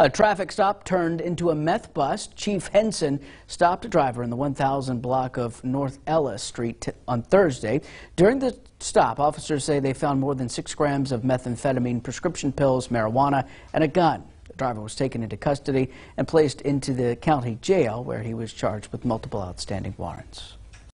A traffic stop turned into a meth bust. Chief Henson stopped a driver in the 1000 block of North Ellis Street on Thursday. During the stop, officers say they found more than six grams of methamphetamine, prescription pills, marijuana, and a gun. The driver was taken into custody and placed into the county jail where he was charged with multiple outstanding warrants.